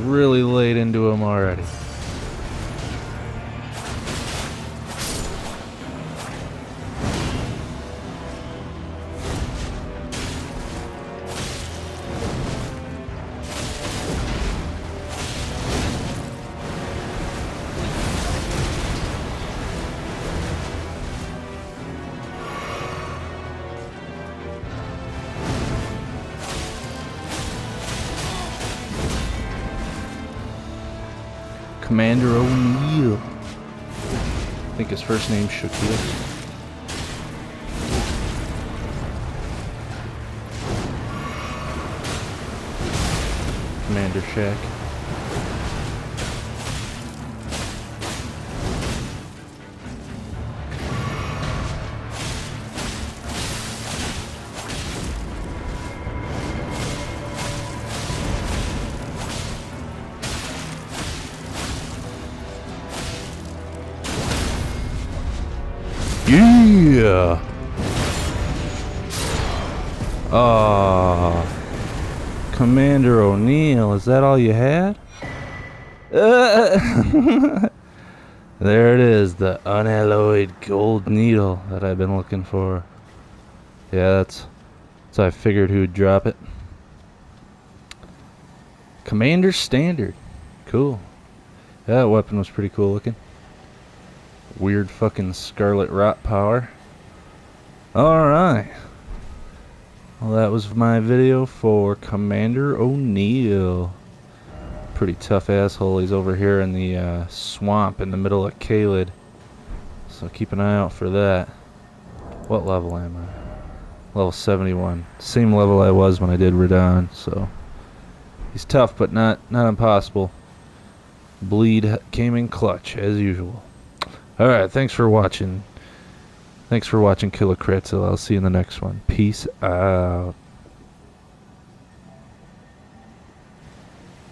really late into him already. Commander O'Neil. I think his first name Shaquille. Commander Shaq. Yeah. Ah. Commander O'Neil, is that all you had? Uh, there it is, the unalloyed gold needle that I've been looking for. Yeah, that's so I figured who would drop it. Commander Standard. Cool. That weapon was pretty cool looking. Weird fucking scarlet rot power. Alright. Well, that was my video for Commander O'Neil. Pretty tough asshole. He's over here in the uh, swamp in the middle of Caelid. So keep an eye out for that. What level am I? Level 71. Same level I was when I did Radahn, so... He's tough, but not, not impossible. Bleed came in clutch, as usual. Alright, thanks for watching. Thanks for watching KillaKratzilla. I'll see you in the next one. Peace out.